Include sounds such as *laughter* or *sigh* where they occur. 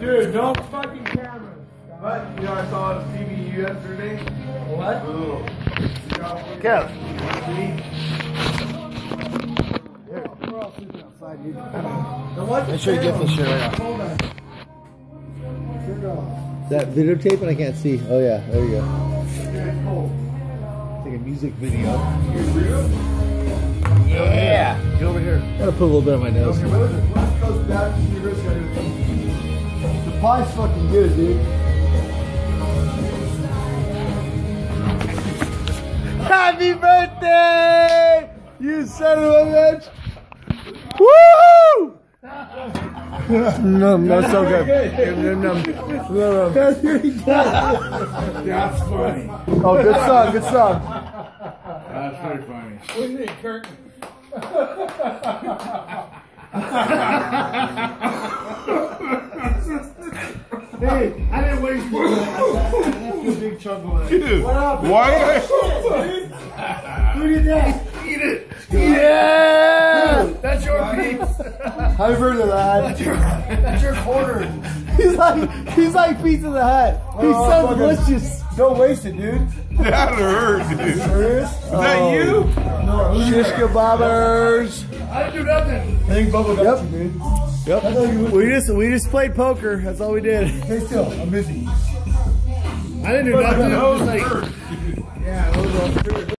Dude, no fucking cameras. But, you know, I saw on TV yesterday. What? Ooh. Kev. We're all sleeping outside, dude. Now what? Make sure you get this shit right. Hold on. Off. That videotape and I can't see. Oh yeah, there you go. It's. It's like a music video. Yeah. Get over here. Gotta put a little bit on my nose. Okay, what is it? West Coast Baptist University. The pie's fucking good, dude. Happy birthday! You son of a bitch! Woo! no, that's so good. No, no, no. That's really good. That's funny. Oh, good song, good song. That's pretty funny. What do you think, Kurt? hey, I didn't waste it. a big chunk of it. Dude, What up? why? Look at *laughs* that. Eat it. Yeah! That's your piece. Happy birthday, lad. That's your quarter. He's like, he's like Pizza the Hut. He's Oh, so delicious. Don't waste it, dude. That hurt, dude. Is Serious? that oh. you? No, Shish kebabbers. I didn't do nothing. I think Bubba got Yep. you, dude. Yep. You. We just we just played poker. That's all we did. Stay still. I'm busy. I didn't do nothing. That was hurt. Yeah, those are